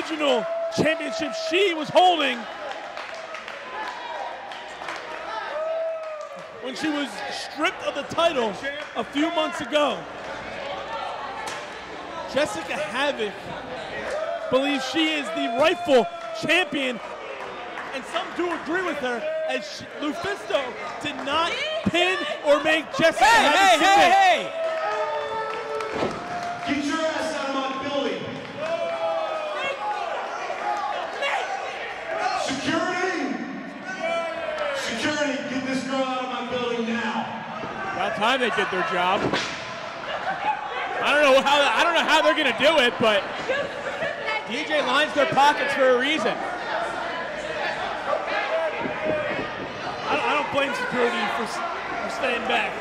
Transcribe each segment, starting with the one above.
original championship she was holding when she was stripped of the title a few months ago. Jessica Havoc believes she is the rightful champion, and some do agree with her, as she, Lufisto did not pin or make Jessica Hey, Havoc hey, submit. hey, hey! Get your ass out of my building. Security! Security, get this girl out of my building now. About time they did their job. I don't know how I don't know how they're gonna do it, but DJ lines their pockets for a reason. I don't, I don't blame security for, for staying back.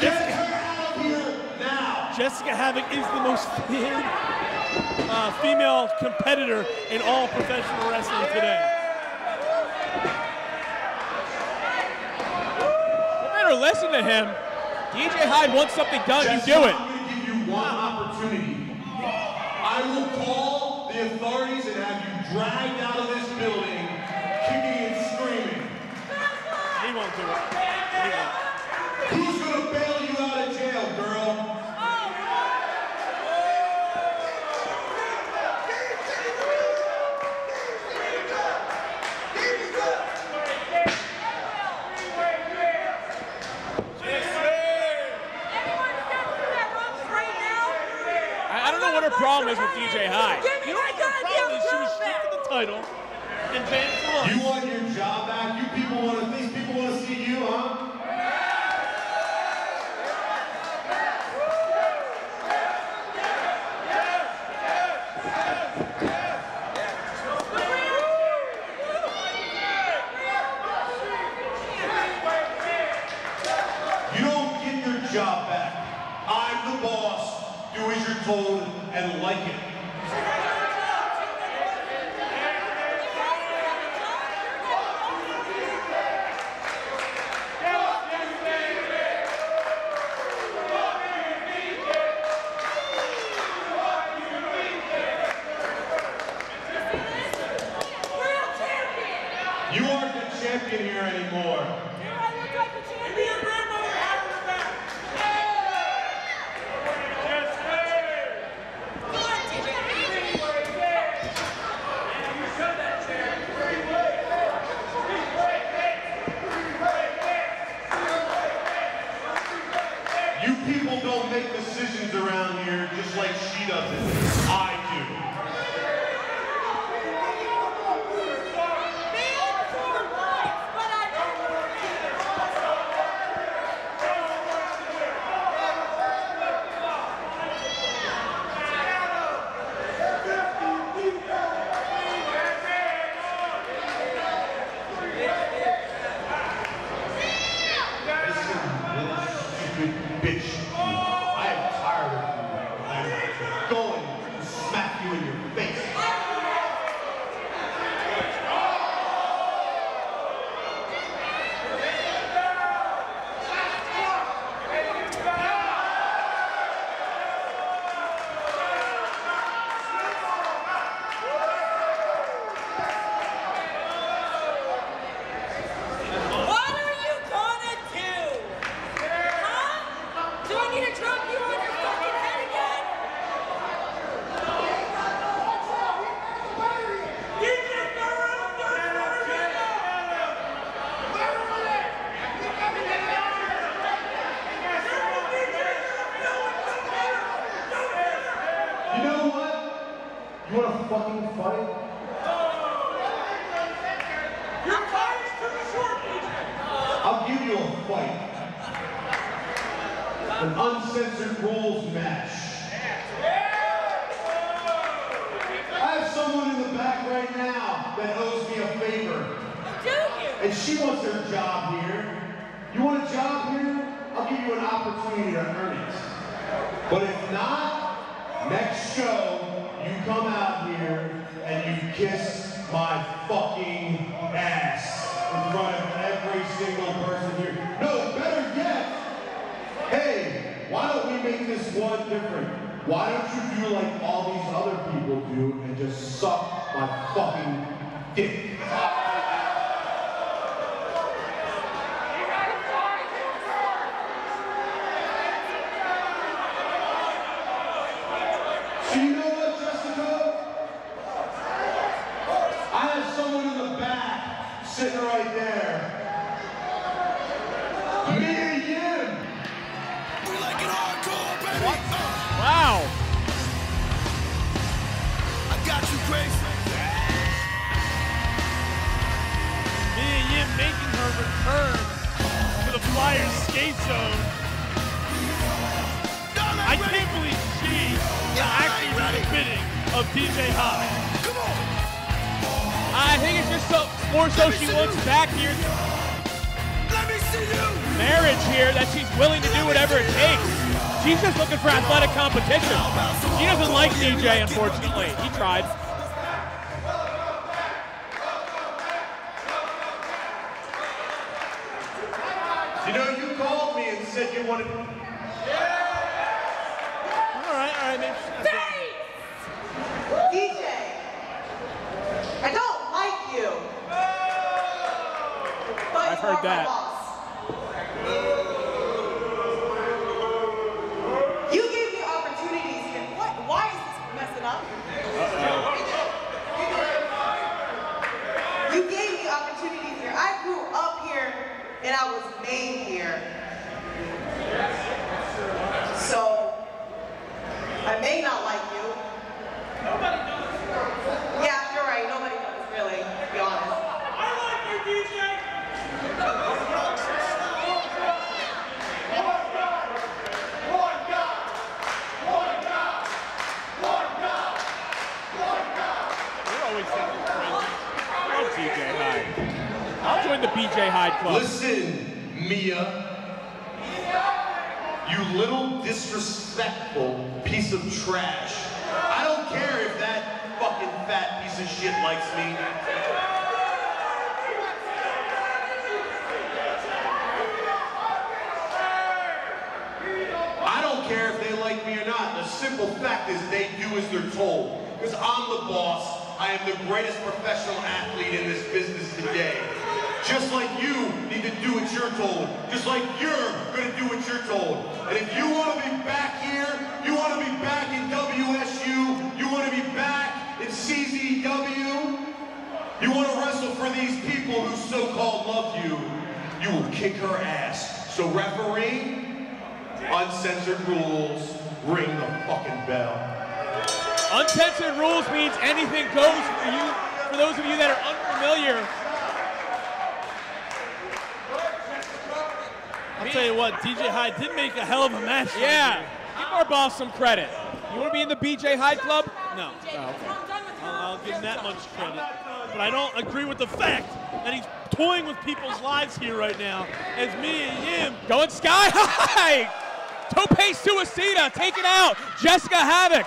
Get Jessica, her out here now. Jessica Havoc is the most feared uh, female competitor in all professional wrestling today. Listen to him. DJ Hyde wants something done, you do it. I'm going to give you one opportunity. I will call the authorities and have you dragged out of this building, kicking and screaming. He won't do it. He won't. Who's going to bail you out of jail, girl? I, I don't know what her problem is with DJ Hyde. You know what the problem is? She was stripped of the title and banned for life. You want your job back? You people want to, these people want to see you, huh? You don't get your job back. I'm the boss. Do as you're told and like it. You aren't the champion here anymore. You people don't make decisions around here just like she doesn't. I do. Listen, little stupid bitch. I am tired of you. I'm going to smack you in your face. What are you gonna do? Huh? Do I need to drop you on your fucking head again? You know what? You want to fucking fight? Your car's too short, I'll give you a fight. An uncensored rules match. I have someone in the back right now that owes me a favor. Do you? And she wants her job here. You want a job here? I'll give you an But if not, next show, you come out here and you kiss my fucking ass in front of every single person here. No, better yet, hey, why don't we make this one different? Why don't you do like all these other people do and just suck my fucking dick? Give some credit. You want to be in the BJ High Club? No, DJ, I'm done with her. I'll, I'll give him that much credit. But I don't agree with the fact that he's toying with people's lives here right now. As Mia Yim Going sky high. Tope Suicida taken out. Jessica Havoc.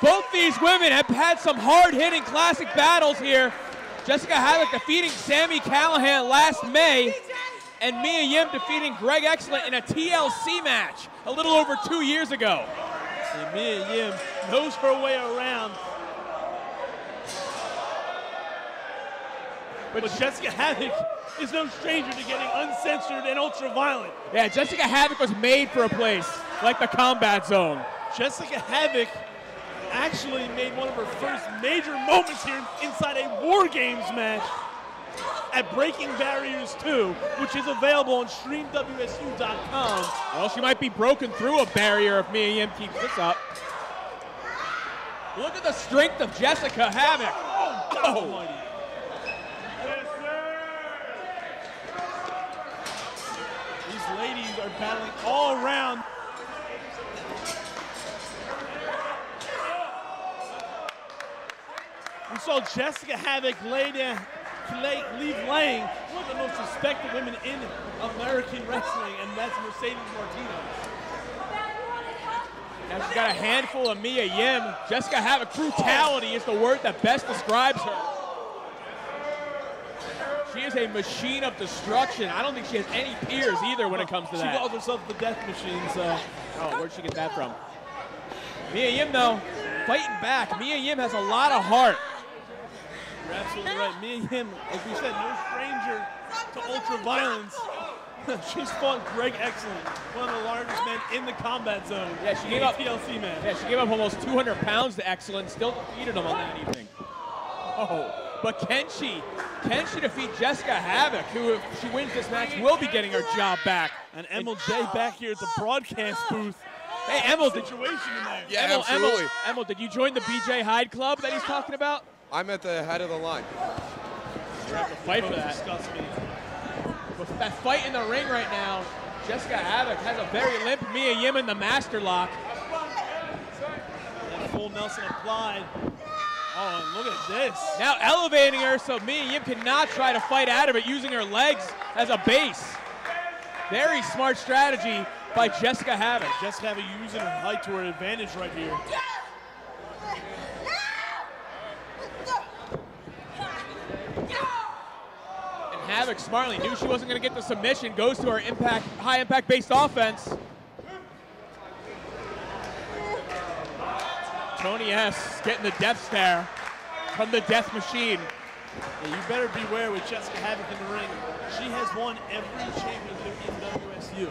Both these women have had some hard-hitting classic battles here. Jessica Havoc defeating Sami Callihan last May, and Mia Yim defeating Greg Excellent in a TLC match a little over two years ago. And Mia Yim knows her way around. But Jessica Havoc is no stranger to getting uncensored and ultra violent. Yeah, Jessica Havoc was made for a place like the Combat Zone. Jessica Havoc actually made one of her first major moments here inside a War Games match at Breaking Barriers 2, which is available on StreamWSU.com. Well, she might be broken through a barrier if Mia Yim keeps this up. Look at the strength of Jessica Havoc. Oh, God Oh. almighty. These ladies are battling all around. We saw Jessica Havoc lay down, lay, leave Lang, one of the most respected women in American wrestling, and that's Mercedes Martinez. Now she's got a handful of Mia Yim. Jessica Havoc, brutality is the word that best describes her. She is a machine of destruction. I don't think she has any peers either when it comes to She that. She calls herself the Death Machine, so. Oh, where'd she get that from? Mia Yim, though, fighting back. Mia Yim has a lot of heart. You're absolutely right. Mia Yim, like we said, no stranger to ultra violence. She's fought Greg Excellent, one of the largest men in the combat zone. Yeah, she gave up- TLC man. Yeah, she gave up almost 200 pounds to Excellent, still defeated him on that evening. Oh, but can she? Can she defeat Jessica Havoc, who, if she wins this match, will be getting her job back? And MLJ back here at the broadcast booth. Hey, Emil, did, Situation in there. Yeah, Emil, absolutely. Emil, Emil, did you join the BJ Hyde Club that he's talking about? I'm at the head of the line. We have to fight for that. disgust. But that fight in the ring right now, Jessica Havoc has a very limp Mia Yim in the master lock. And full Nelson applied. Oh, and look at this. Now elevating her so Mia Yim cannot try to fight out of it using her legs as a base. Very smart strategy by Jessica Havoc. Jessica Havoc using her height to her advantage right here. Havoc smartly knew she wasn't going to get the submission, goes to her impact, high impact based offense. Tony S getting the death stare from the death machine. Yeah, you better beware with Jessica Havoc in the ring. She has won every championship in WSU.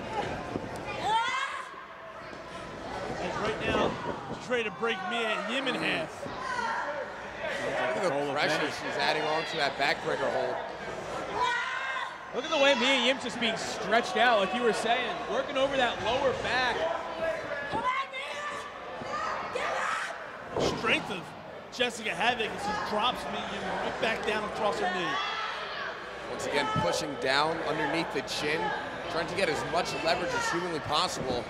And right now, she's ready to break Mia Yim in half. Look at the pressure she's adding on to that backbreaker hold. Look at the way Mia Yim's just being stretched out, like you were saying, working over that lower back. Come on, Mia! Get up! Strength of Jessica Havoc as she drops Mia Yim right back down across her knee. Once again, pushing down underneath the chin, trying to get as much leverage as humanly possible.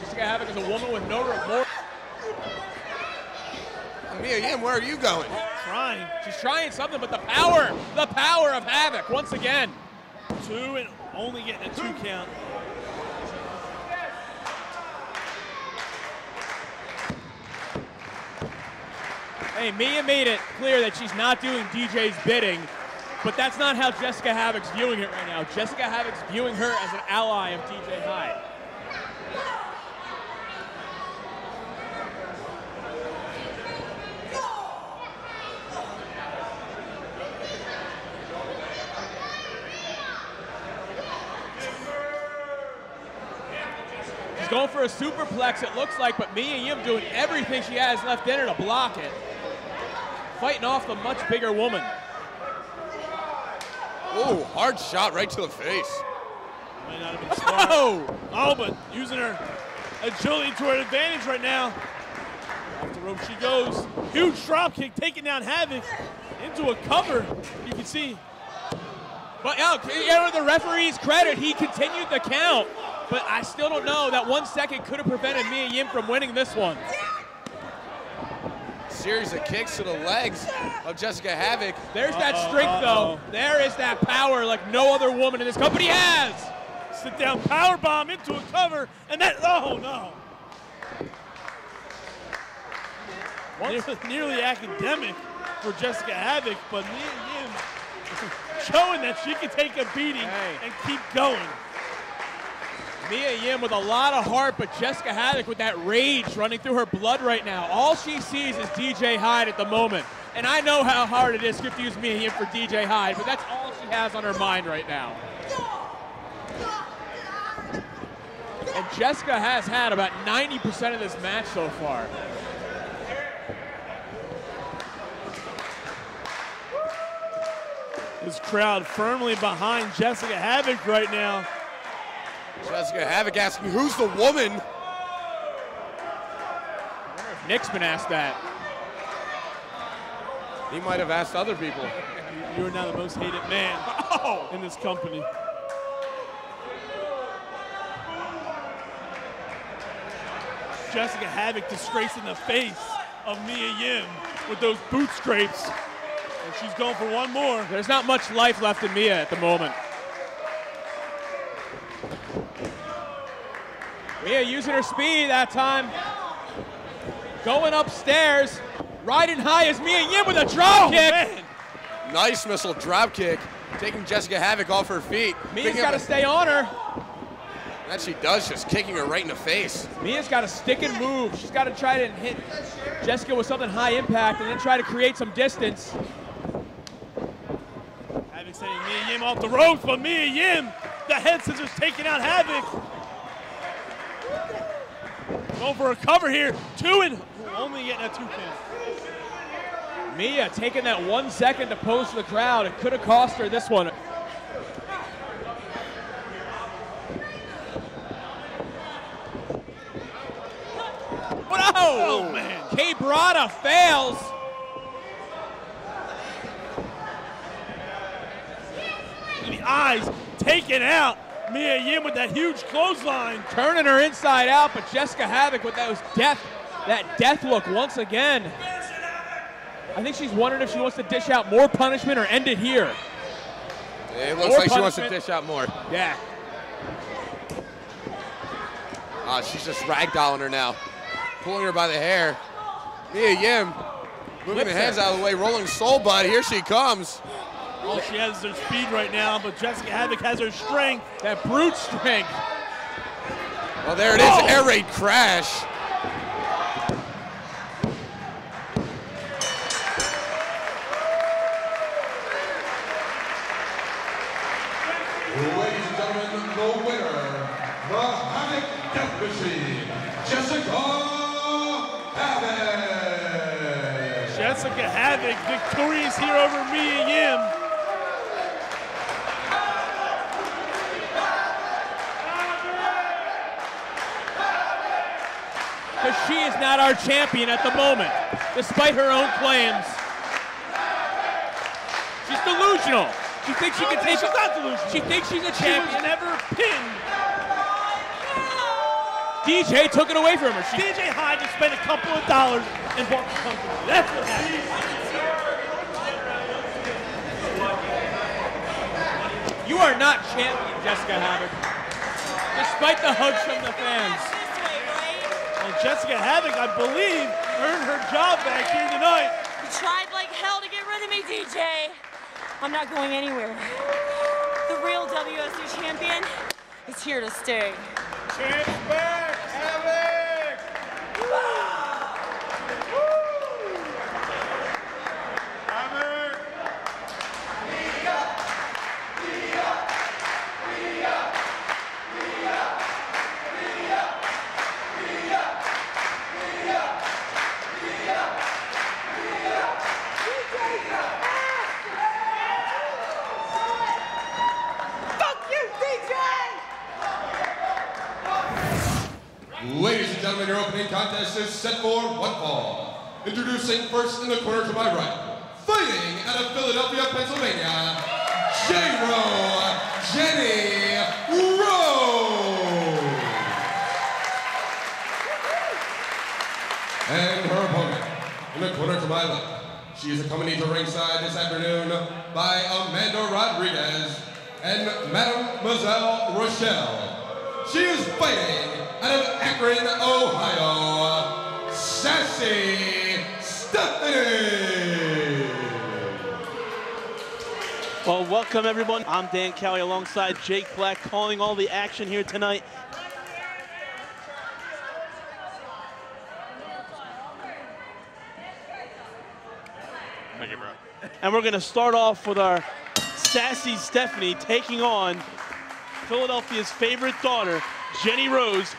Jessica Havoc is a woman with no remorse. Mia Yim, where are you going? Trying. She's trying something, but the power, the power of Havoc once again. Two and only getting a two count. Hey, Mia made it clear that she's not doing DJ's bidding, but that's not how Jessica Havoc's viewing it right now. Jessica Havoc's viewing her as an ally of DJ Hyde. Going for a superplex, it looks like, but Mia Yim doing everything she has left in her to block it. Fighting off the much bigger woman. Oh, hard shot right to the face. Might not have been smart. Oh! Oh, but using her agility to her advantage right now. Off the rope she goes. Huge drop kick taking down Havoc into a cover. You can see But yeah, you know, the referee's credit, he continued the count. But I still don't know. That one second could have prevented Mia Yim from winning this one. Series of kicks to the legs of Jessica Havoc. There's that Uh-oh, strength, uh-oh. though. There is that power like no other woman in this company has. sit down power bomb into a cover, and that oh no. Nearly, nearly academic for Jessica Havoc, but Mia Yim showing that she can take a beating Hey. and keep going. Mia Yim with a lot of heart, but Jessica Havoc with that rage running through her blood right now. All she sees is DJ Hyde at the moment. And I know how hard it is to confuse Mia Yim for DJ Hyde, but that's all she has on her mind right now. And Jessica has had about 90% of this match so far. This crowd firmly behind Jessica Havoc right now. Jessica Havoc asking, who's the woman? Nick's been asked that. He might have asked other people. You are now the most hated man oh. in this company. Jessica Havoc disgracing the face of Mia Yim with those boot scrapes. And she's going for one more. There's not much life left in Mia at the moment. Mia using her speed that time. Going upstairs. Riding high is Mia Yim with a drop Oh, kick. man. Nice missile drop kick, taking Jessica Havoc off her feet. Mia's got to stay on her. That she does, just kicking her right in the face. Mia's got to stick and move. She's got to try to hit Jessica with something high impact and then try to create some distance. Havoc sending Mia Yim off the ropes, but Mia Yim, the head scissors taking out Havoc. Going for a cover here. Two and only getting a two pin. Mia taking that one second to pose to the crowd. It could have cost her this one. Wow! Oh, man. Kay Brada fails. The eyes taken out. Mia Yim with that huge clothesline. Turning her inside out, but Jessica Havoc with those death, that death look once again. I think she's wondering if she wants to dish out more punishment or end it here. It looks More like she wants to dish out more. Yeah. Ah, she's just ragdolling her now. Pulling her by the hair. Mia Yim moving Whips the hands her. out of the way, rolling soul bud. Here she comes. All she has is her speed right now, but Jessica Havoc has her strength. That brute strength. Well, there it is, Oh. air raid crash. Ladies and gentlemen, the winner, the Havoc Death Machine, Jessica Havoc. Jessica Havoc victorious here over Mia Yim. Because she is not our champion at the moment, despite her own claims. She's delusional. She thinks she can take She's not delusional. She thinks she's a She was champion. never pinned. DJ took it away from her. She, DJ Hyde just spent a couple of dollars and bought the company. That's what happened. you are not champion, Jessica Havoc. Despite the hugs from the fans. Jessica Havoc, I believe, earned her job back here tonight. You tried like hell to get rid of me, DJ. I'm not going anywhere. The real WSU champion is here to stay. Fuck gentlemen, your opening contest is set for one fall. Introducing first in the corner to my right, fighting out of Philadelphia, Pennsylvania, J-Ro Jenny Rose. And her opponent in the corner to my left. She is accompanied to ringside this afternoon by Amanda Rodriguez and Mademoiselle Rochelle. She is fighting out of Akron, Ohio, Sassy Stephanie. Well, welcome everyone. I'm Dan Kelly alongside Jake Black calling all the action here tonight. Thank you, bro. And we're going to start off with our sassy Stephanie taking on Philadelphia's favorite daughter, Jenny Rose.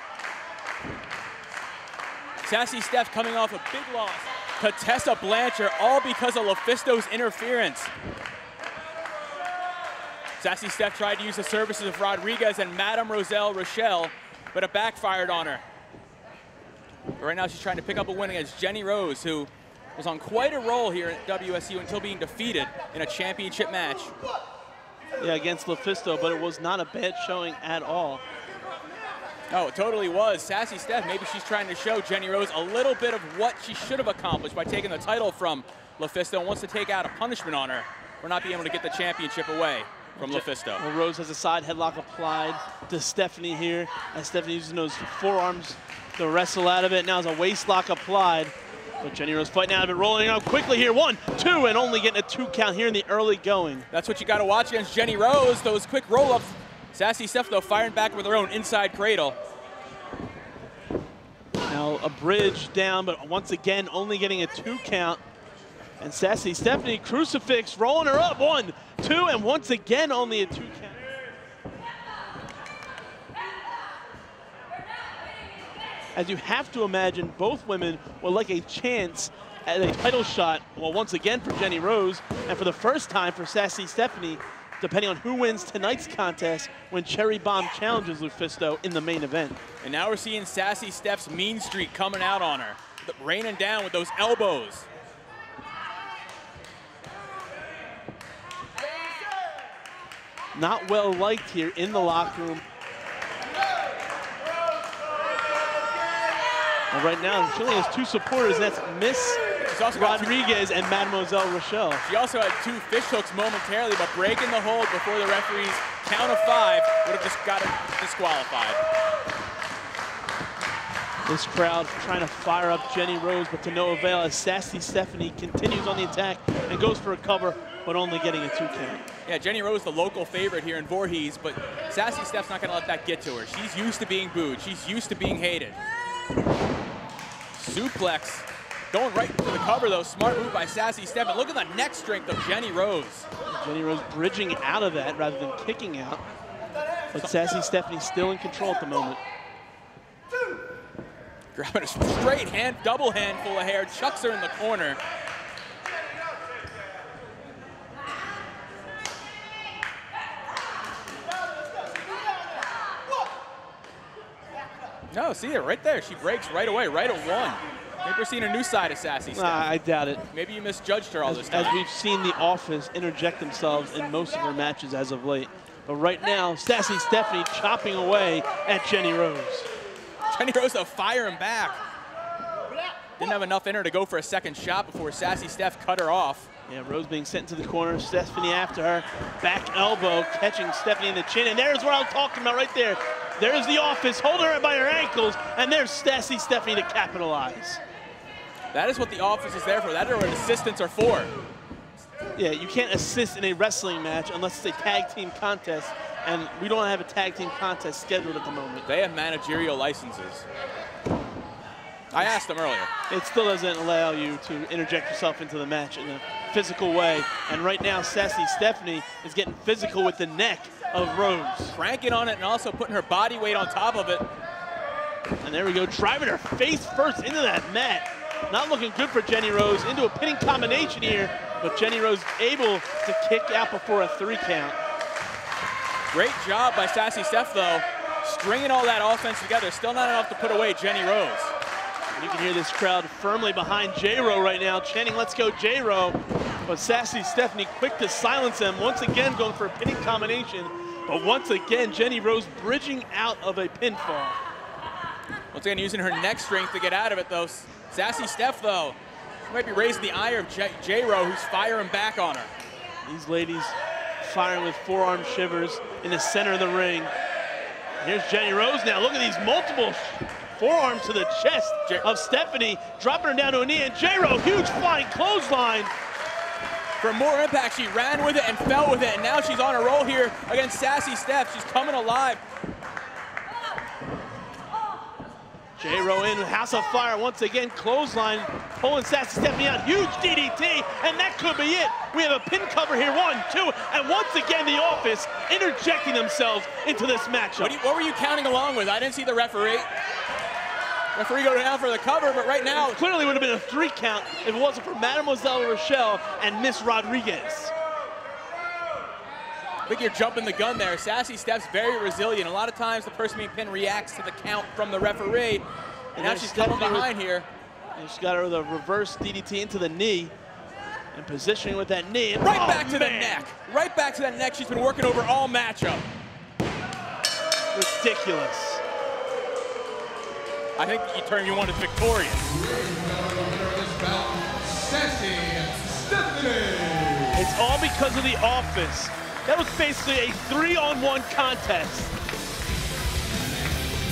Sassy Steph coming off a big loss to Tessa Blanchard, all because of Lufisto's interference. Sassy Steph tried to use the services of Rodriguez and Madame Roselle Rochelle, but it backfired on her. But right now she's trying to pick up a win against Jenny Rose, who was on quite a roll here at WSU until being defeated in a championship match. Yeah, against Lufisto, but it was not a bad showing at all. Oh, it totally was. Sassy Steph, maybe she's trying to show Jenny Rose a little bit of what she should have accomplished by taking the title from Lufisto and wants to take out a punishment on her for not being able to get the championship away from Lufisto. Well, Rose has a side headlock applied to Stephanie here, as Stephanie using those forearms to wrestle out of it. Now there's a waist lock applied, but Jenny Rose fighting out of it, rolling out quickly here. One, two, and only getting a two count here in the early going. That's what you got to watch against Jenny Rose. Those quick roll-ups Sassy Steph, though, firing back with her own inside cradle. Now a bridge down, but once again only getting a two count. And Sassy Stephanie Crucifix rolling her up. One, two, and once again only a two count. As you have to imagine, both women would like a chance at a title shot, well, once again for Jenny Rose, and for the first time for Sassy Stephanie, depending on who wins tonight's contest when Cherry Bomb challenges Lufisto in the main event. And now we're seeing Sassy Steph's mean streak coming out on her, raining down with those elbows. Not well liked here in the locker room. And right now, only has two supporters, and that's Miss Rodriguez and Mademoiselle Rochelle. She also had two fish hooks momentarily, but breaking the hold before the referee's count of five would have just got her disqualified. This crowd trying to fire up Jenny Rose, but to no avail as Sassy Stephanie continues on the attack and goes for a cover, but only getting a two count. Yeah, Jenny Rose, the local favorite here in Voorhees, but Sassy Steph's not going to let that get to her. She's used to being booed. She's used to being hated. Suplex. Going right for the cover, though. Smart move by Sassy Steph. And look at the neck strength of Jenny Rose. Jenny Rose bridging out of that rather than kicking out. But Sassy Stephanie's still in control at the moment. Grabbing a straight hand, double handful of hair, chucks her in the corner. No, see it right there. She breaks right away, right at one. Maybe we're seeing a new side of Sassy Steph. Nah, I doubt it. Maybe you misjudged her all as, this time. As we've seen the Office interject themselves in most of her matches as of late. But right now, Sassy Stephanie chopping away at Jenny Rose. Jenny Rose to fire him back. Didn't have enough in her to go for a second shot before Sassy Steph cut her off. Yeah, Rose being sent into the corner, Stephanie after her. Back elbow, catching Stephanie in the chin, and there's what I'm talking about right there. There's the office, holding her by her ankles, and there's Sassy Stephanie to capitalize. That is what the office is there for. That is what assistants are for. Yeah, you can't assist in a wrestling match unless it's a tag team contest, and we don't have a tag team contest scheduled at the moment. They have managerial licenses. I asked them earlier. It still doesn't allow you to interject yourself into the match in a physical way. And right now, Sassy Stephanie is getting physical with the neck of Rose. Cranking on it and also putting her body weight on top of it. And there we go, driving her face first into that mat. Not looking good for Jenny Rose into a pinning combination here, but Jenny Rose able to kick out before a three count. Great job by Sassy Steph, though, stringing all that offense together. Still not enough to put away Jenny Rose. You can hear this crowd firmly behind J-Ro right now, chanting, let's go J-Ro. But Sassy Stephanie quick to silence them, once again going for a pinning combination. But once again, Jenny Rose bridging out of a pinfall. Once again, using her neck strength to get out of it, though. Sassy Steph, though, might be raising the ire of J-Ro, who's firing back on her. These ladies firing with forearm shivers in the center of the ring. Here's Jenny Rose now. Look at these multiple forearms to the chest of Stephanie, dropping her down to a knee, and J-Ro, huge flying clothesline. For more impact, she ran with it and fell with it, and now she's on a roll here against Sassy Steph. She's coming alive. J-Ro in, House of Fire once again, clothesline, pulling Sassy Stephanie out, huge DDT, and that could be it. We have a pin cover here, one, two, and once again the Office interjecting themselves into this matchup. What, you, what were you counting along with? I didn't see the referee. Referee go down for the cover, but right now... It clearly would have been a three count if it wasn't for Mademoiselle Rochelle and Miss Rodriguez. I think you're jumping the gun there. Sassy Steph's very resilient. A lot of times the person being pinned reacts to the count from the referee. And, and now she's coming behind here. And she's got her the reverse DDT into the knee. And positioning with that knee. And right oh, back to man. the neck. Right back to that neck she's been working over all matchup. Ridiculous. I think you turn you one is victorious. It's all because of the office. That was basically a three-on-one contest.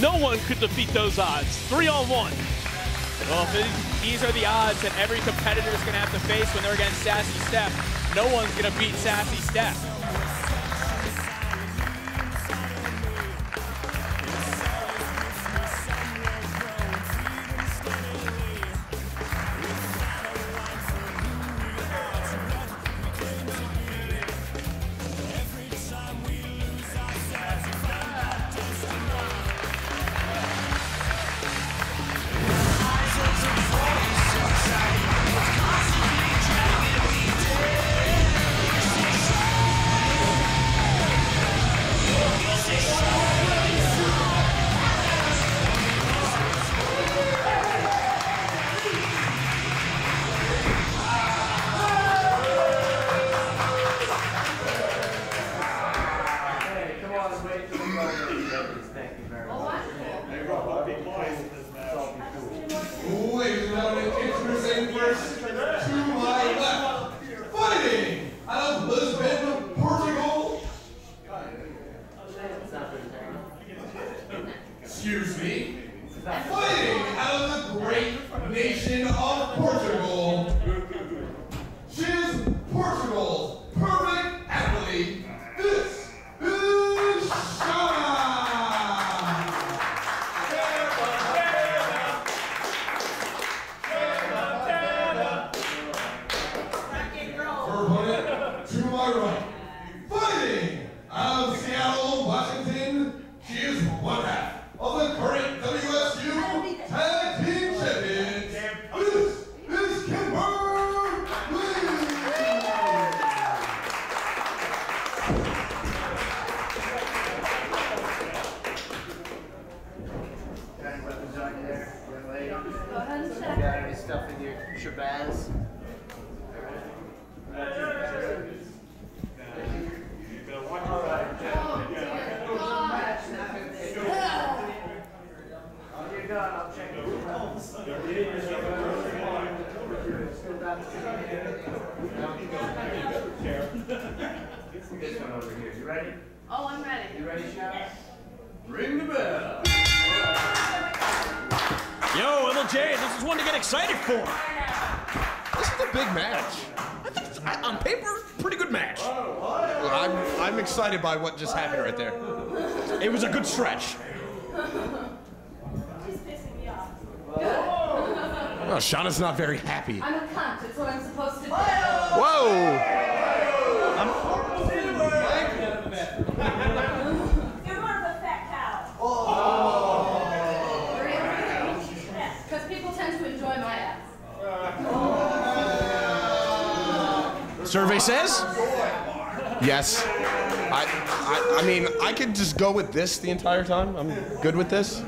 No one could defeat those odds. Three on one. Well, these are the odds that every competitor is going to have to face when they're against Sassy Steph. No one's going to beat Sassy Steph. Excuse me. Fighting out of the great nation of Portugal. Survey says? Yes. I, I, I mean, I could just go with this the entire time. I'm good with this.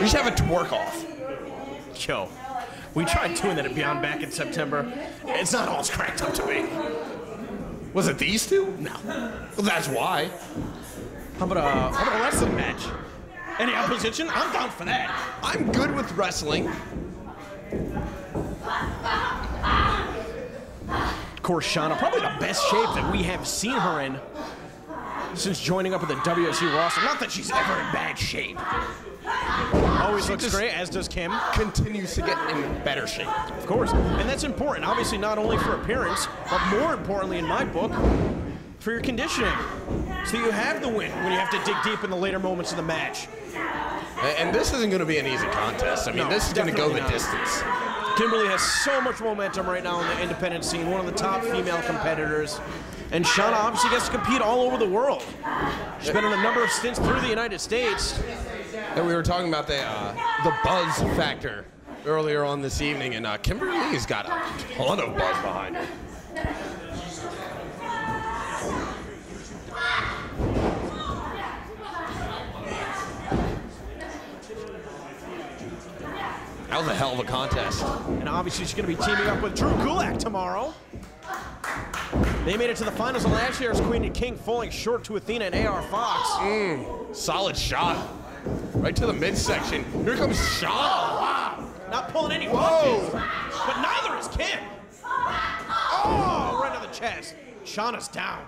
We should have a twerk off. Yo, we tried doing that at Beyond back in September. It's not all it's cracked up to be. Was it these two? No. Well, that's why. How about a, how about a wrestling match? Any opposition? I'm down for that. I'm good with wrestling. Of course, Shauna, probably the best shape that we have seen her in since joining up with the WSU roster. Not that she's ever in bad shape. Always She looks great, as does Kim. Continues to get in better shape. Of course. And that's important, obviously, not only for appearance, but more importantly, in my book, for your conditioning. So you have the win when you have to dig deep in the later moments of the match. And, and this isn't going to be an easy contest. I mean, No, this is going to go the not. distance. Kimber Lee has so much momentum right now in the independent scene, one of the top female competitors. And Shauna obviously gets to compete all over the world. She's been on a number of stints through the United States. And we were talking about the uh, the buzz factor earlier on this evening, and uh, Kimberly Lee's got a ton of buzz behind her. That was a hell of a contest. And obviously she's going to be teaming up with Drew Gulak tomorrow. They made it to the finals of last year's Queen and King, falling short to Athena and AR Fox. Mm, solid shot. Right to the midsection. Here comes Shauna. Wow. Not pulling any punches. But neither is Kim. Oh, right on the chest. Shauna's down.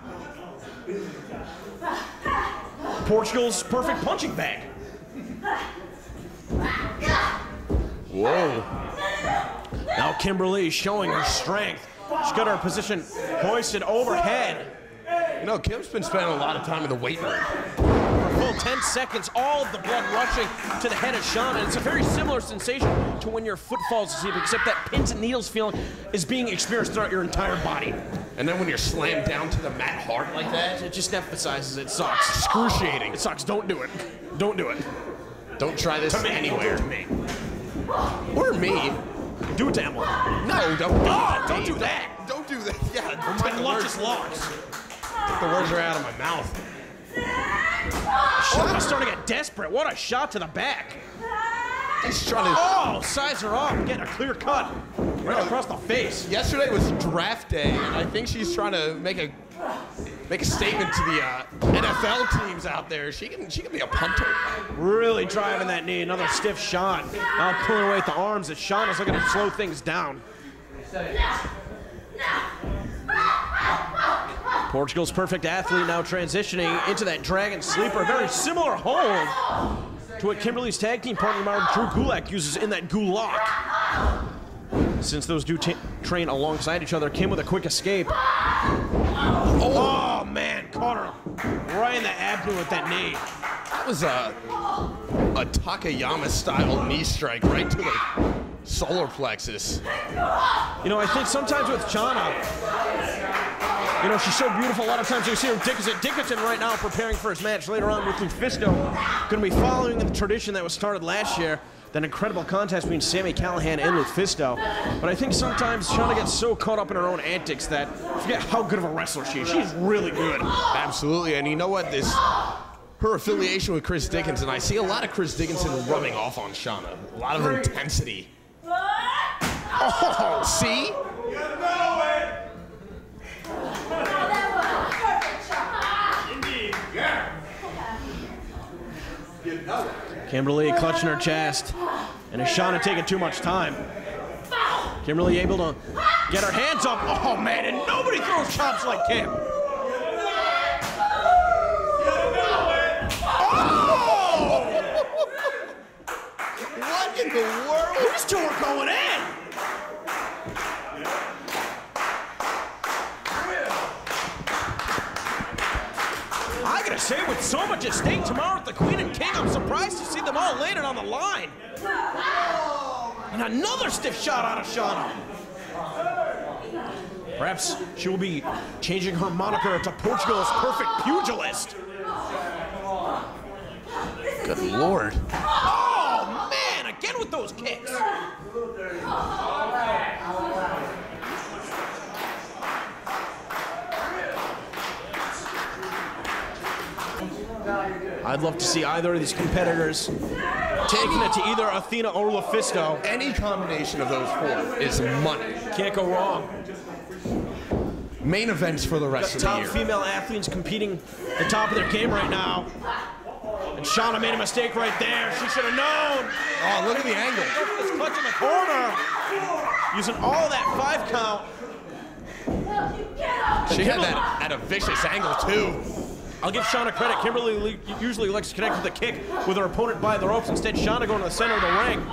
Portugal's perfect punching bag. Whoa. Now Kimber Lee is showing her strength. She's got her position hoisted overhead. You know, Kim's been spending a lot of time in the weight room. For a full 10 seconds, all of the blood rushing to the head of Shauna. It's a very similar sensation to when your foot falls asleep, except that pins and needles feeling is being experienced throughout your entire body. And then when you're slammed down to the mat hard like that, It just emphasizes it sucks. excruciating. It sucks. Don't do it. Don't do it. Don't try this To me. anywhere. To me. Or me. Do it to Emily. No, don't. Oh, don't do that. Don't do that. Yeah, My take the luscious words- locks. take the words are out of my mouth. Oh, I'm starting to get desperate. What a shot to the back. He's trying to. Oh, size her up. Getting a clear cut right across the face. Yesterday was draft day, and I think she's trying to make a make a statement to the uh, NFL teams out there. She can she can be a punter. Really driving that knee. Another stiff shot. Now pulling away with the arms That as Shauna's looking to slow things down. Portugal's perfect athlete now transitioning into that dragon sleeper. Very similar hold to what Kimber Lee's tag team partner Drew Gulak uses in that Gulak. Since those do train alongside each other, Kim with a quick escape. Oh, oh man, caught her right in the abdomen with that knee. That was a a Takayama style knee strike right to the solar plexus. You know, I think sometimes with Shauna, you know, she's so beautiful. A lot of times you see her Dickinson. Dickinson right now preparing for his match later on with Lufisto. Going to be following the tradition that was started last year. That incredible contest between Sami Callihan and Lufisto. But I think sometimes Shauna gets so caught up in her own antics that forget how good of a wrestler she is. She's really good. Absolutely, and you know what? This her affiliation with Chris Dickinson. I see a lot of Chris Dickinson rubbing off on Shauna. A lot of intensity. Oh, see? Kimber Lee clutching her chest. And is Shauna taking too much time? Kimber Lee able to get her hands up. Oh, man, and nobody throws chops like Kim. Oh! What in the world? These two are going in. Say, with so much at stake tomorrow with the Queen and King, I'm surprised to see them all landed on the line. And another stiff shot out of Shauna. Perhaps she will be changing her moniker to Portugal's perfect pugilist. Good lord. Oh, man, again with those kicks. I'd love to see either of these competitors taking it to either Athena or Lufisto. Any combination of those four is money. Can't go wrong. Main events for the rest of the year. top female athletes competing at the top of their game right now. And Shauna made a mistake right there. She should have known. Oh, look at the angle. This clutch in the corner. Using all that five count. She had that at a vicious angle too. I'll give Shauna credit. Kimber Lee usually likes to connect with a kick with her opponent by the ropes. Instead, Shauna going to the center of the ring.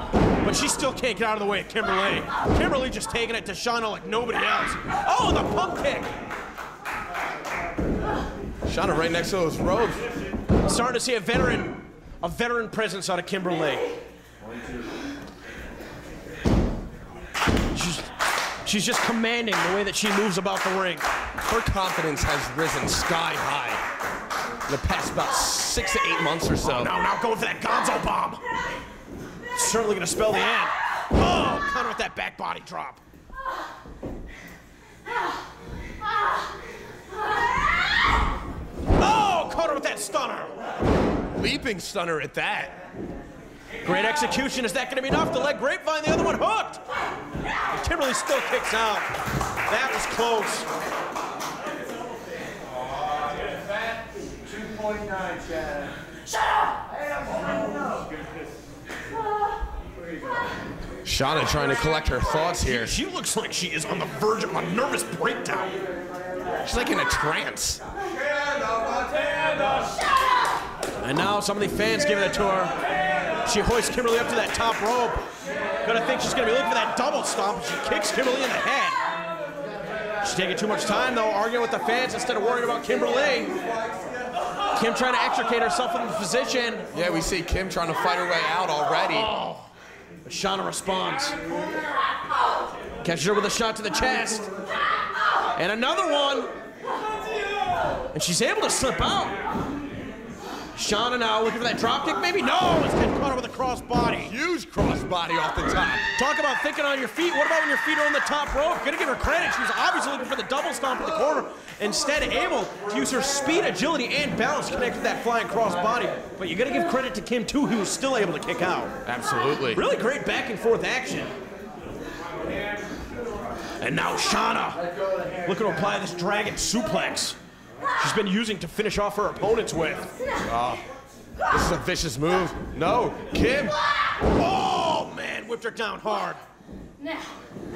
But she still can't get out of the way of Kimber Lee. Kimberly just taking it to Shauna like nobody else. Oh, the pump kick. Shauna right next to those ropes. Starting to see a veteran, a veteran presence out of Kimber Lee. She's, she's just commanding the way that she moves about the ring. Her confidence has risen sky high the past about six to eight months or so. Now, now going for that Gonzo bomb. Certainly going to spell the end. Oh, counter with that back body drop. Oh, caught her with that stunner. Leaping stunner at that. Great execution. Is that going to be enough to let Grapevine the other one hooked? Kimber Lee still kicks out. That was close. 2.9, Chad. Shut up! Shauna trying to collect her thoughts here. She looks like she is on the verge of a nervous breakdown. She's like in a trance. And now some of the fans giving it to her. She hoists Kimber Lee up to that top rope. Gonna think she's gonna be looking for that double stomp. She kicks Kimber Lee in the head. She's taking too much time though, arguing with the fans instead of worrying about Kimber Lee. Kim trying to extricate herself from the position. Yeah, we see Kim trying to fight her way out already. Oh. But Shauna responds. Catches her with a shot to the chest. And another one. And she's able to slip out. Shauna now looking for that drop kick, maybe? No, it's getting caught with a cross body. Huge cross body off the top. Talk about thinking on your feet. What about when your feet are on the top rope? Gonna give her credit. She was obviously looking for the double stomp in the corner. Instead, able to use her speed, agility, and balance to connect with that flying cross body. But you gotta give credit to Kim, too, who was still able to kick out. Absolutely. Really great back and forth action. And now Shauna looking to apply this dragon suplex she's been using to finish off her opponents with. Oh, this is a vicious move. No, Kim. Oh, man, whipped her down hard. Now.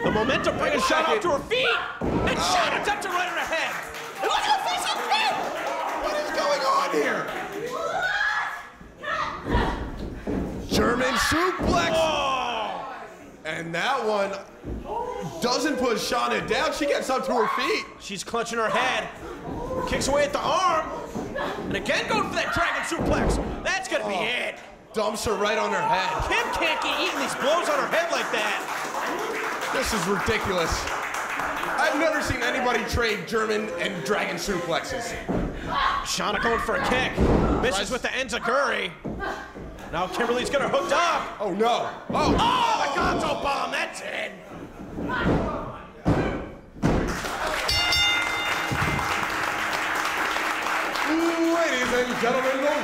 The momentum bringing Shauna up to her feet. And oh. Shauna ducked her right in her head. And look at the face of Kim! What is going on here? German suplex. Oh! And that one doesn't put Shauna down. She gets up to her feet. She's clutching her head. Kicks away at the arm. And again going for that dragon suplex. That's gonna be oh, it. Dumps her right on her head. Kim can't get eating these blows on her head like that. This is ridiculous. I've never seen anybody trade German and dragon suplexes. Shauna going for a kick. Misses with the Enzuigiri. Now Kimber Lee's got her hooked up. Oh no. Oh. Oh, the Gonzo bomb.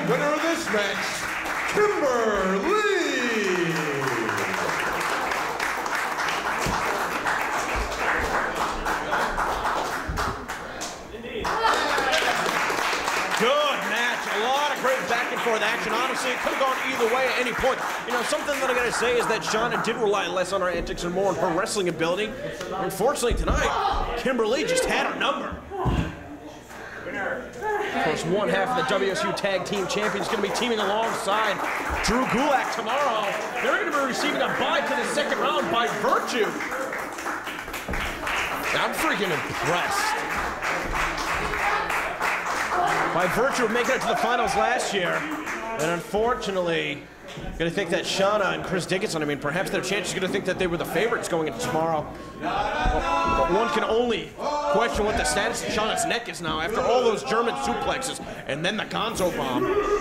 Winner of this match, Kimber Lee. Good match. A lot of great back and forth action. Honestly, it could have gone either way at any point. You know, something that I gotta say is that Shauna did rely less on her antics and more on her wrestling ability. Unfortunately, tonight, Kimber Lee just had her number. Course, one half of the WSU Tag Team Champions going to be teaming alongside Drew Gulak tomorrow. They're going to be receiving a bye to the second round by Virtue. I'm freaking impressed. By virtue of making it to the finals last year, and unfortunately, to think that Shauna and Chris Dickinson, I mean, perhaps their chances going to think that they were the favorites going into tomorrow. But one can only question what the status of Shauna's neck is now after all those German suplexes and then the Gonzo bomb.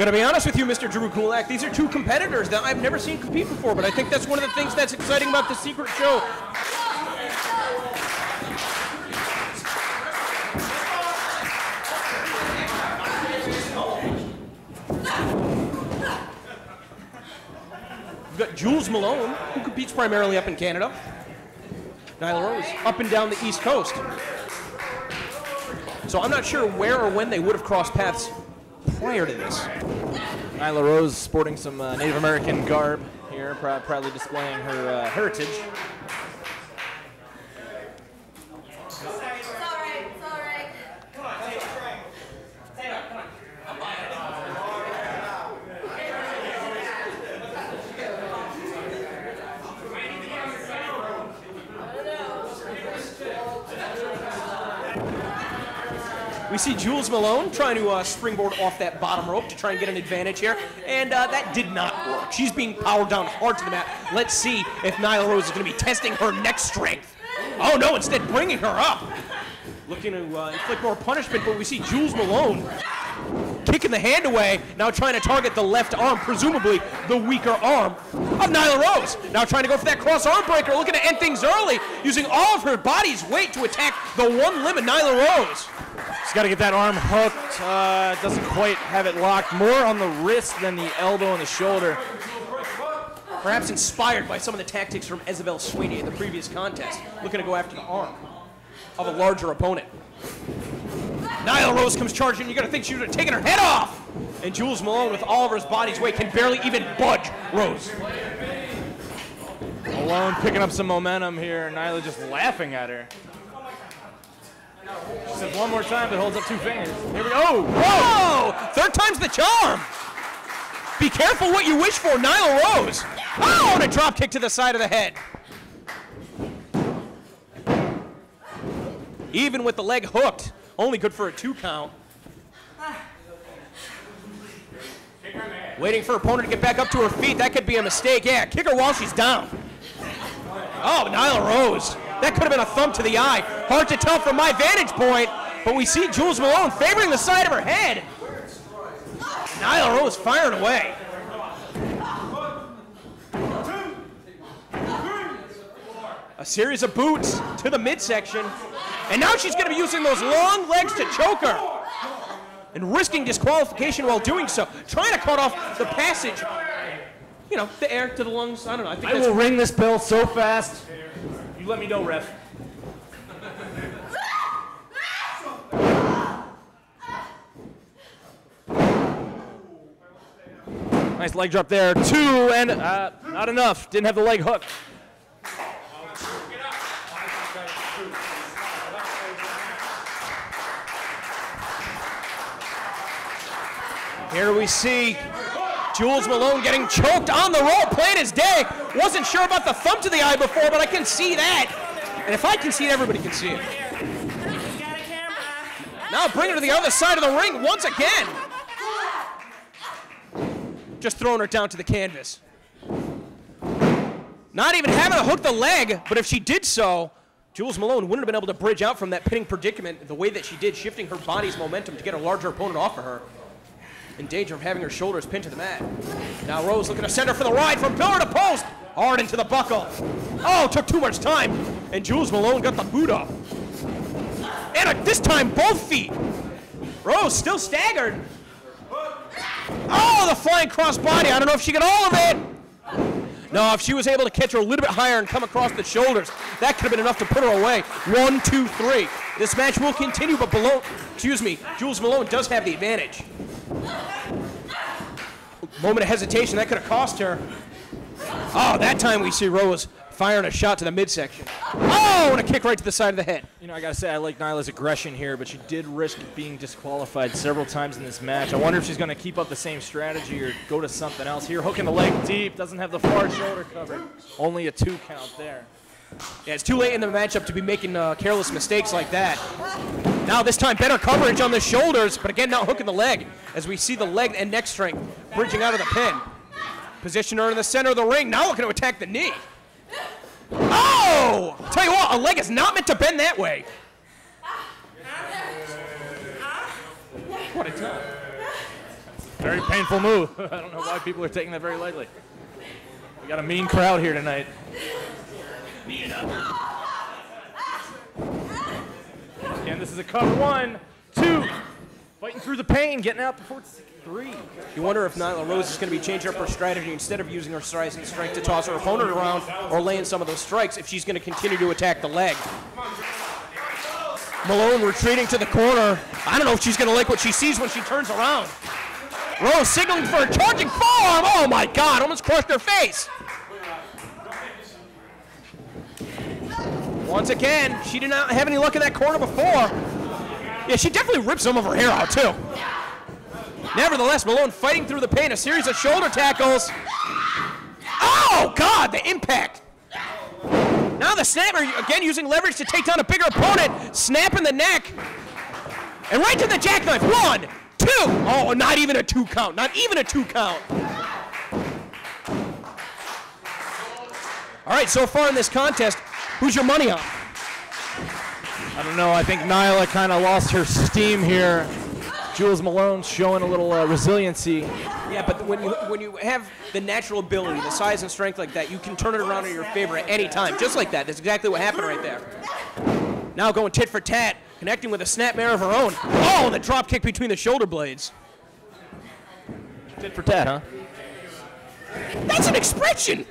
Gonna be honest with you, Mr. Drew Gulak, these are two competitors that I've never seen compete before, but I think that's one of the things that's exciting about the secret show. We've got Jewells Malone, who competes primarily up in Canada. Nyla Rose, up and down the East Coast. So I'm not sure where or when they would have crossed paths prior to this. Nyla Rose sporting some uh, Native American garb here, prou- proudly displaying her uh, heritage. We see Jewells Malone trying to uh, springboard off that bottom rope to try and get an advantage here, and uh, that did not work. She's being powered down hard to the mat. Let's see if Nyla Rose is going to be testing her neck strength. Oh no, instead bringing her up. Looking to uh, inflict more punishment, but we see Jewells Malone kicking the hand away, now trying to target the left arm, presumably the weaker arm of Nyla Rose. Now trying to go for that cross arm breaker, looking to end things early, using all of her body's weight to attack the one limb of Nyla Rose. She's got to get that arm hooked. Uh, doesn't quite have it locked. More on the wrist than the elbow and the shoulder. Perhaps inspired by some of the tactics from Isabel Sweeney in the previous contest, looking to go after the arm of a larger opponent. Nyla Rose comes charging, you're gonna think she would have taken her head off! And Jewells Malone, with her body's weight, can barely even budge Rose. Malone picking up some momentum here. Nyla just laughing at her. Says one more time, but holds up two fingers. Here we go. Oh, Whoa! Third time's the charm! Be careful what you wish for, Nyla Rose! Oh, and a drop kick to the side of the head. Even with the leg hooked, only good for a two count. Waiting for opponent to get back up to her feet. That could be a mistake. Yeah, kick her while she's down. Oh, Nyla Rose. That could have been a thumb to the eye. Hard to tell from my vantage point. But we see Jewells Malone favoring the side of her head. Nyla Rose firing away. A series of boots to the midsection. And now she's going to be using those long legs to choke her. And risking disqualification while doing so. Trying to cut off the passage. You know, the air to the lungs. I don't know. I think I will ring this bell so fast. You let me know, ref. Nice leg drop there. Two, and uh, not enough. Didn't have the leg hook. Here we see Jewells Malone getting choked on the roll, playing his day. Wasn't sure about the thumb to the eye before, but I can see that. And if I can see it, everybody can see it. Now bring her to the other side of the ring once again. Just throwing her down to the canvas. Not even having to hook the leg, but if she did so, Jewells Malone wouldn't have been able to bridge out from that pinning predicament the way that she did, shifting her body's momentum to get a larger opponent off of her. In danger of having her shoulders pinned to the mat. Now Rose looking to send her for the ride from pillar to post. Hard into the buckle. Oh, took too much time. And Jewells Malone got the boot up. And uh, this time, both feet. Rose still staggered. Oh, the flying crossbody. I don't know if she got all of it. No, if she was able to catch her a little bit higher and come across the shoulders, that could have been enough to put her away. One, two, three. This match will continue, but below, excuse me, Jewells Malone does have the advantage. Moment of hesitation, that could have cost her. Oh, that time we see Rose firing a shot to the midsection. Oh, and a kick right to the side of the head. You know, I gotta say, I like Nyla's aggression here, but she did risk being disqualified several times in this match. I wonder if she's gonna keep up the same strategy or go to something else here. Hooking the leg deep, doesn't have the far shoulder cover. Only a two count there. Yeah, it's too late in the matchup to be making uh, careless mistakes like that. Now this time better coverage on the shoulders, but again not hooking the leg as we see the leg and neck strength bridging out of the pin. Position her in the center of the ring, now looking to attack the knee. Oh! Tell you what, a leg is not meant to bend that way. What a time. Very painful move. I don't know why people are taking that very lightly. We got a mean crowd here tonight. Again, this is a cover one, two. Fighting through the pain, getting out before it's three. You wonder if Nyla Rose is going to be changing up her strategy instead of using her size and strength to toss her opponent around or laying some of those strikes if she's going to continue to attack the leg. Malone retreating to the corner. I don't know if she's going to like what she sees when she turns around. Rose signaling for a charging forearm. Oh my God, almost crushed her face. Once again, she did not have any luck in that corner before. Yeah, she definitely ripped some of her hair out too. Nevertheless, Malone fighting through the pain, a series of shoulder tackles. Oh, God, the impact. Now the snapper, again using leverage to take down a bigger opponent, snapping the neck. And right to the jackknife. One, two. Oh, not even a two count. Not even a two count. All right, so far in this contest, who's your money on? I don't know. I think Nyla kind of lost her steam here. Jewells Malone showing a little uh, resiliency. Yeah, but when you when you have the natural ability, the size and strength like that, you can turn it around in your favor at any time, just like that. That's exactly what happened right there. Now going tit for tat, connecting with a snapmare of her own. Oh, the drop kick between the shoulder blades. Tit for tat, huh? That's an expression.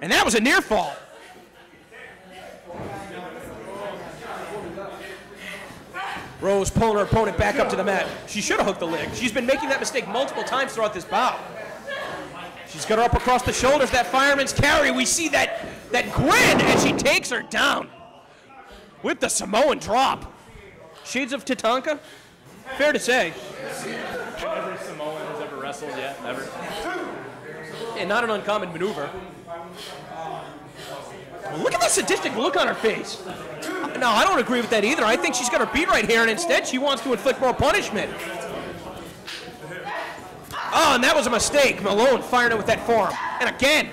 And that was a near fall. Rose pulling her opponent back up to the mat. She should have hooked the leg. She's been making that mistake multiple times throughout this bout. She's got her up across the shoulders, that fireman's carry. We see that, that grin, and she takes her down with the Samoan drop. Shades of Tatanka? Fair to say. Every Samoan has ever wrestled yet, ever. And not an uncommon maneuver. Look at the sadistic look on her face. No, I don't agree with that either. I think she's got her beat right here, and instead she wants to inflict more punishment. Oh, and that was a mistake. Malone firing it with that forearm. And again.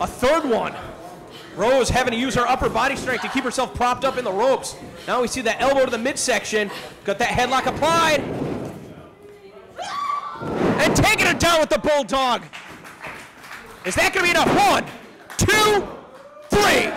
A third one. Rose having to use her upper body strength to keep herself propped up in the ropes. Now we see that elbow to the midsection. Got that headlock applied. And taking her down with the bulldog. Is that going to be enough? One, two, three.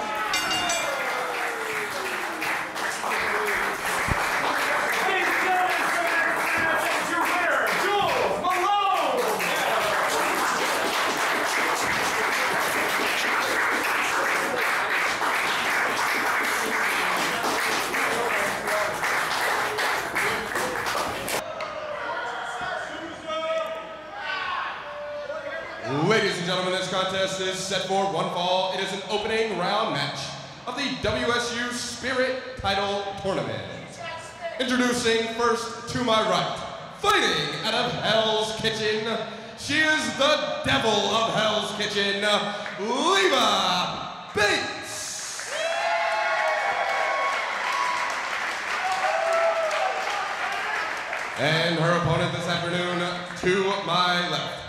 Ladies and gentlemen, this contest is set for one fall. It is an opening round match of the WSU Spirit Title Tournament. Introducing first to my right, fighting out of Hell's Kitchen, she is the devil of Hell's Kitchen, Leva Bates. And her opponent this afternoon to my left,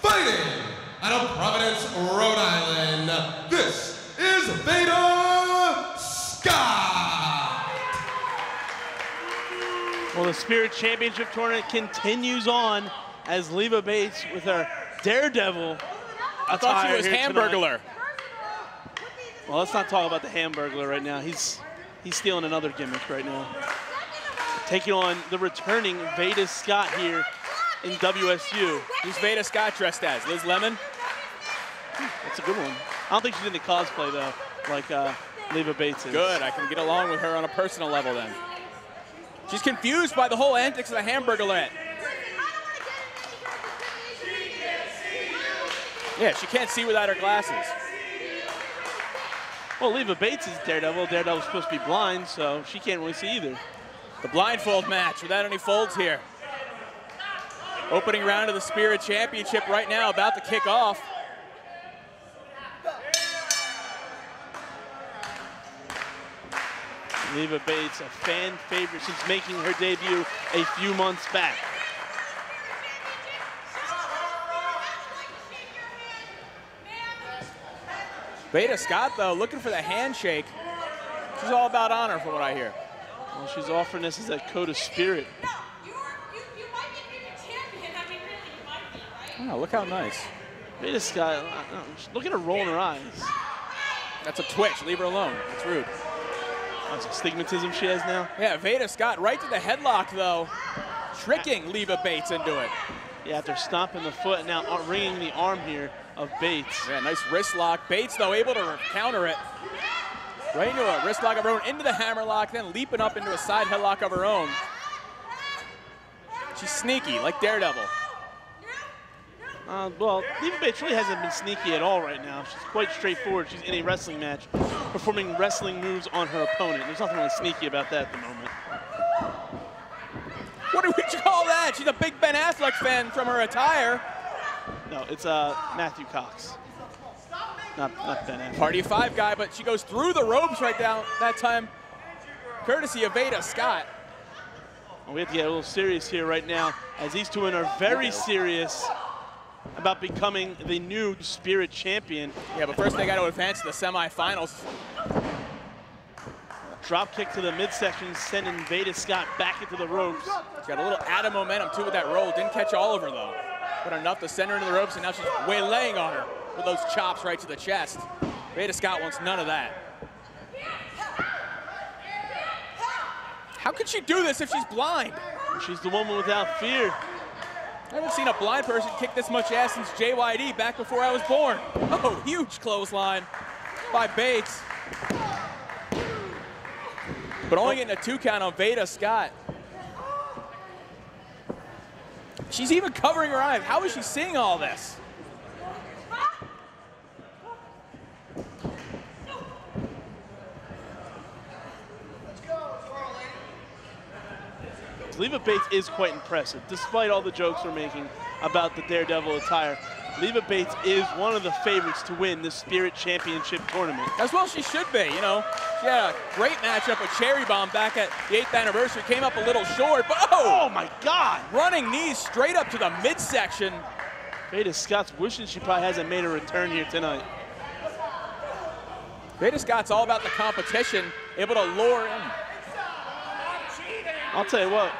fighting out of Providence, Rhode Island. This is Veda Scott. Well, the Spirit Championship tournament continues on as Leva Bates with her Daredevil I thought she was tonight. Hamburglar. Well, let's not talk about the Hamburglar right now. He's he's stealing another gimmick right now. Taking on the returning Veda Scott here in WSU. Who's Veda Scott dressed as? Liz Lemon? That's a good one. I don't think she's into cosplay though, like uh, Leva Bates is. Good, I can get along with her on a personal level then. She's confused by the whole antics of the Hamburglar. Yeah, she can't see without her glasses. Well, Leva Bates is Daredevil. Daredevil's supposed to be blind, so she can't really see either. The blindfold match without any folds here. Opening round of the Spirit Championship right now, about to kick off. Leva Bates, a fan favorite since making her debut a few months back. Veda Scott, though, looking for the handshake. She's all about honor, from what I hear. Well, she's offering this as that code of spirit. Wow, look how nice. Veda Scott, look at her rolling her eyes. That's a twitch. Leave her alone. It's rude. That's stigmatism she has now. Yeah, Veda Scott right to the headlock, though. Tricking Leva Bates into it. Yeah, after stomping the foot, and now uh, ringing the arm here of Bates. Yeah, nice wrist lock. Bates, though, able to counter it. Right into a wrist lock of her own, into the hammer lock, then leaping up into a side headlock of her own. She's sneaky, like Daredevil. Uh, well, Leva Bates really hasn't been sneaky at all right now. She's quite straightforward. She's in a wrestling match, performing wrestling moves on her opponent. There's nothing really sneaky about that at the moment. What do we call that? She's a big Ben Affleck fan from her attire. No, it's uh, Matthew Cox. Not, not Ben Affleck. Party of five guy, but she goes through the ropes right down that time, courtesy of Veda Scott. We have to get a little serious here right now, as these two women are very serious about becoming the new Spirit Champion. Yeah, but first they got to advance to the semifinals. Drop kick to the midsection, sending Veda Scott back into the ropes. She's got a little added momentum too with that roll. Didn't catch all of her though, but enough to send her into the ropes, and now she's waylaying on her with those chops right to the chest. Veda Scott wants none of that. How could she do this if she's blind? She's the woman without fear. I haven't seen a blind person kick this much ass since JYD back before I was born. Oh, huge clothesline by Bates. But only getting a two count on Veda Scott. She's even covering her eyes. How is she seeing all this? Leva Bates is quite impressive, despite all the jokes we're making about the Daredevil attire. Leva Bates is one of the favorites to win the Spirit Championship tournament. As well she should be, you know. She had a great matchup with Cherry Bomb back at the 8th anniversary. Came up a little short, but oh! Oh my God! Running knees straight up to the midsection. Veda Scott's wishing she probably hasn't made a return here tonight. Veda Scott's all about the competition, able to lure in. I'll tell you what,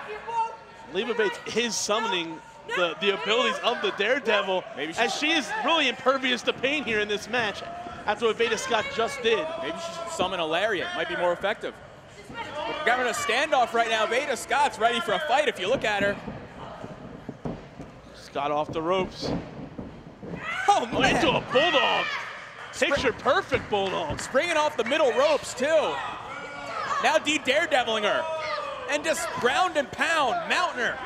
Leva Bates is summoning the, the abilities of the Daredevil, as she is really impervious to pain here in this match after what Veda Scott just did. Maybe she should summon a lariat. Might be more effective. We're having a standoff right now. Veda Scott's ready for a fight if you look at her. Scott off the ropes. Oh, Oh, into a bulldog. Picture perfect bulldog. Springing off the middle ropes, too. Now D daredeviling her. And just ground and pound, mounting her.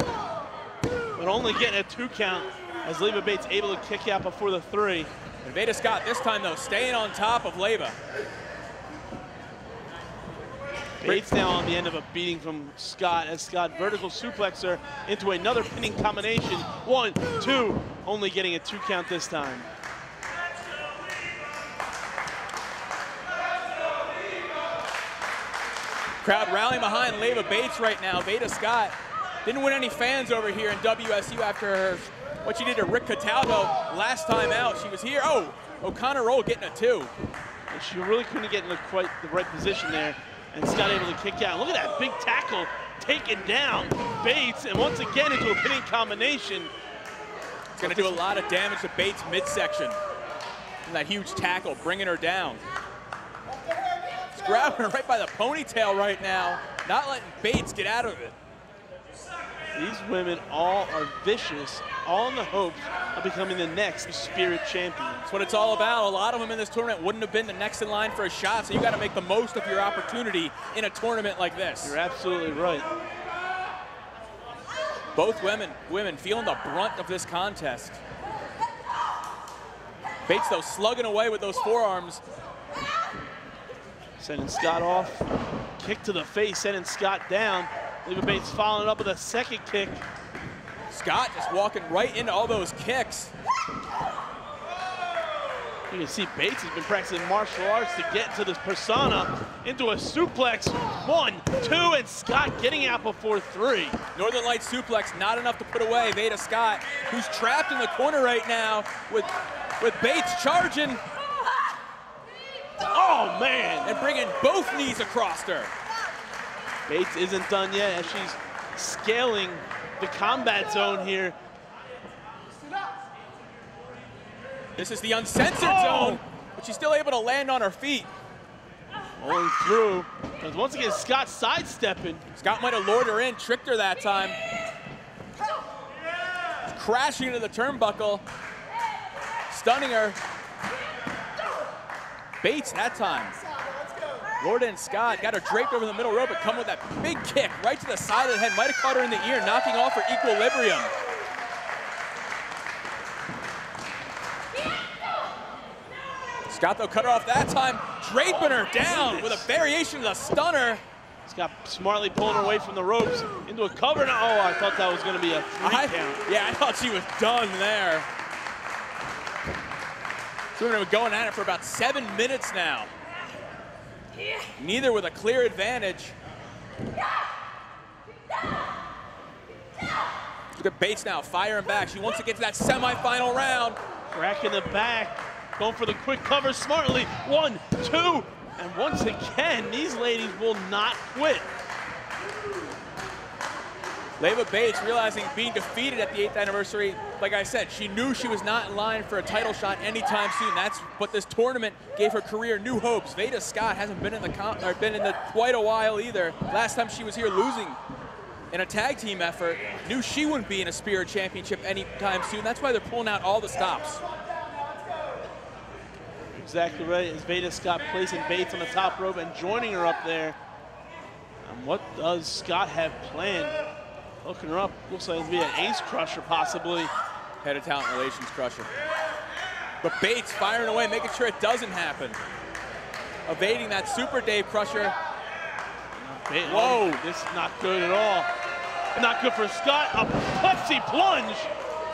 But only getting a two count as Leva Bates able to kick out before the three. And Veda Scott this time, though, staying on top of Leva. Bates now on the end of a beating from Scott as Scott vertical suplexer into another pinning combination. One, two, only getting a two count this time. Crowd rallying behind Leva Bates right now. Veda Scott didn't win any fans over here in WSU after her, what she did to Rick Cataldo last time out. She was here. Oh, O'Connor Roll getting a two. And she really couldn't get in the quite the right position there. And Scott able to kick out. Look at that big tackle taken down. Bates, and once again into a pinning combination. It's going to do a lot of damage to Bates' midsection. And that huge tackle bringing her down. Grabbing her right by the ponytail right now, not letting Bates get out of it. These women all are vicious, all in the hopes of becoming the next Spirit champion. That's what it's all about. A lot of them in this tournament wouldn't have been the next in line for a shot, so you got to make the most of your opportunity in a tournament like this. You're absolutely right. Both women, women feeling the brunt of this contest. Bates, though, slugging away with those forearms. Sending Scott off. Kick to the face, sending Scott down. Leva Bates following up with a second kick. Scott just walking right into all those kicks. You can see Bates has been practicing martial arts to get into this persona, into a suplex. One, two, and Scott getting out before three. Northern Light suplex, not enough to put away Veda Scott, who's trapped in the corner right now with, with Bates charging. Oh, man. And bringing both knees across her. Bates isn't done yet as she's scaling the combat zone here. This is the uncensored Oh. zone, but she's still able to land on her feet. Pulling through. But once again, Scott sidestepping. Scott might have lured her in, tricked her that time. Crashing into the turnbuckle, stunning her. Bates that time. Lord and Scott got her draped over the middle rope and come with that big kick right to the side of the head. Might have caught her in the ear, knocking off her equilibrium. Scott, though, cut her off that time, draping her down with a variation of the stunner. Scott smartly pulling her away from the ropes into a cover. Oh, I thought that was going to be a three I- count. Yeah, I thought she was done there. So we're going at it for about seven minutes now. Neither with a clear advantage. Look at Bates now firing back. She wants to get to that semifinal round. Crack in the back. Going for the quick cover smartly. One, two, and once again, these ladies will not quit. Leva Bates realizing being defeated at the eighth anniversary, like I said, she knew she was not in line for a title shot anytime soon. That's what this tournament gave her career new hopes. Veda Scott hasn't been in the or been in the quite a while either. Last time she was here losing in a tag team effort, knew she wouldn't be in a Spirit Championship anytime soon. That's why they're pulling out all the stops. Exactly right. As Veda Scott placing Bates on the top rope and joining her up there. And what does Scott have planned? Hooking her up. Looks like it'll be an ace crusher possibly. Head of talent relations crusher. But Bates firing away, making sure it doesn't happen. Evading that super Dave crusher. Whoa. oh, this is not good at all. Not good for Scott. A Pepsi plunge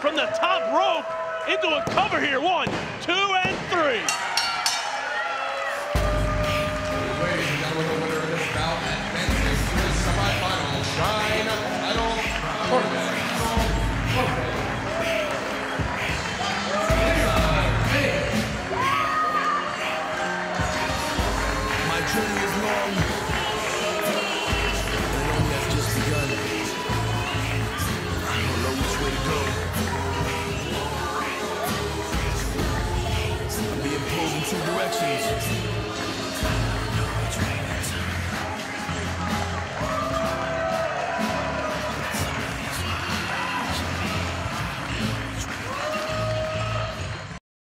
from the top rope into a cover here. One, two, and three.